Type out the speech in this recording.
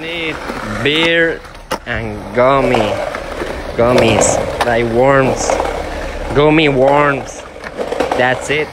need beer and gummy. Gummies. Like worms. Gummy worms. That's it.